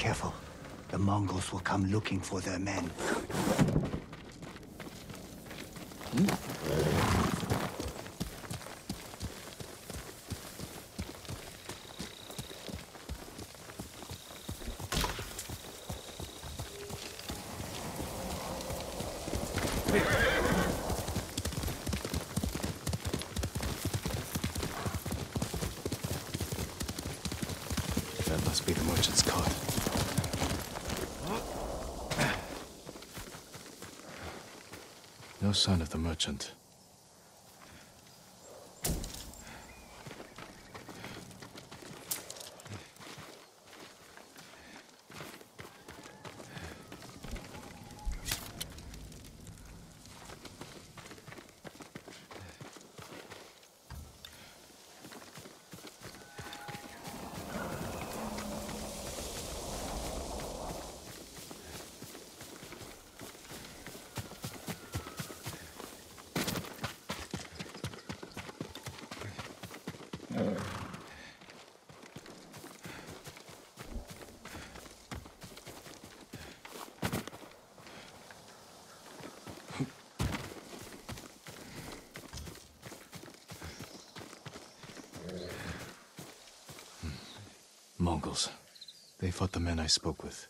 careful. The Mongols will come looking for their men. That must be the merchant's cart. No of the merchant. Mongols. They fought the men I spoke with.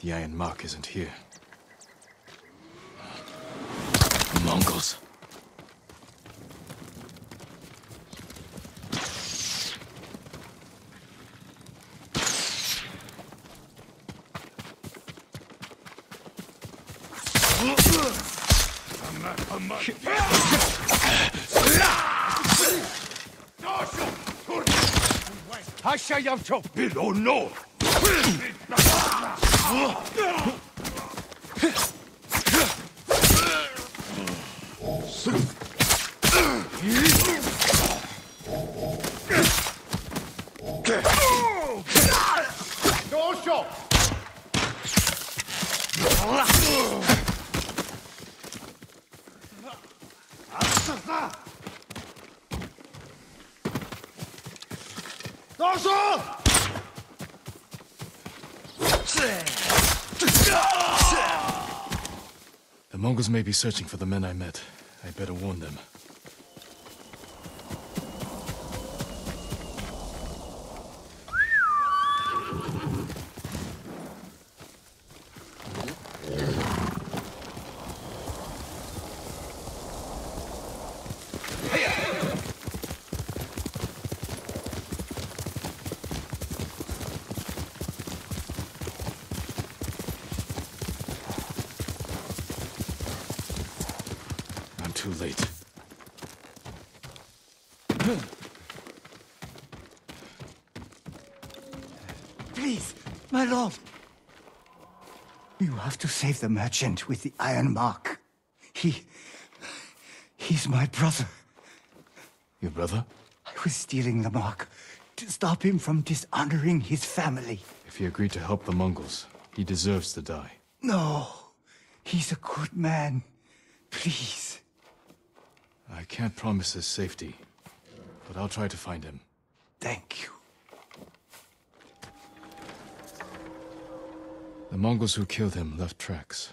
The Iron Mark isn't here. Mongols. Haşa yavço! Bil onu! Doşo! Allah! The Mongols may be searching for the men I met. I better warn them. Please, my lord. You have to save the merchant with the Iron Mark. He... He's my brother. Your brother? I was stealing the mark to stop him from dishonoring his family. If he agreed to help the Mongols, he deserves to die. No, he's a good man. Please. I can't promise his safety, but I'll try to find him. Thank you. The Mongols who killed him left tracks.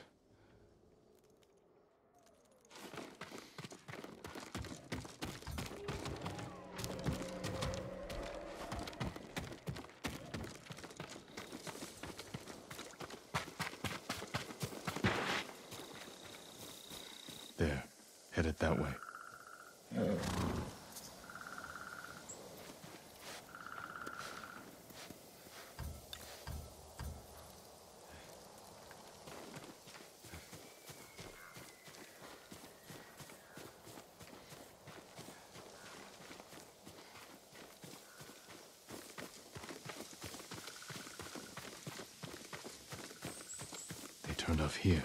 There, headed that way. Uh, turned off here.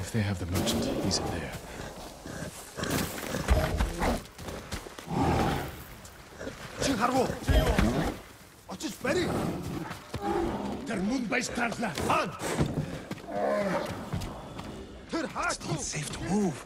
If they have the merchant, he's in there. Chingharwo! 어찌 베리! Der Moonbase-Transler! Han! Der It's not safe to move.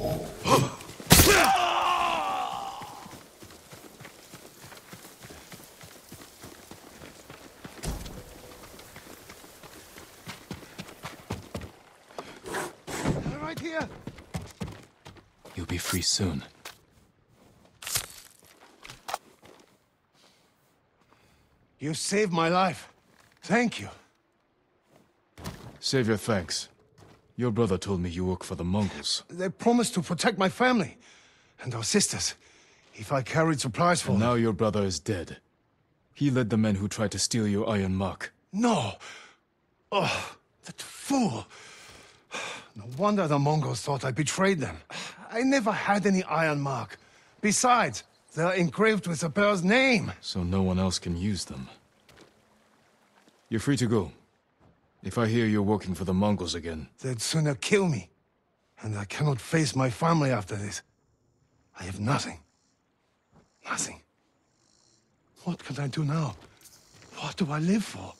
Right here! You'll be free soon. You saved my life. Thank you. Save your thanks. Your brother told me you work for the Mongols. They promised to protect my family and our sisters if I carried supplies for And them. now your brother is dead. He led the men who tried to steal your Iron Mark. No! Oh, that fool! No wonder the Mongols thought I betrayed them. I never had any iron mark. Besides, they're engraved with the bear's name. so no one else can use them. You're free to go. If I hear you're working for the Mongols again, They'd sooner kill me. And I cannot face my family after this. I have nothing. Nothing. What can I do now? What do I live for?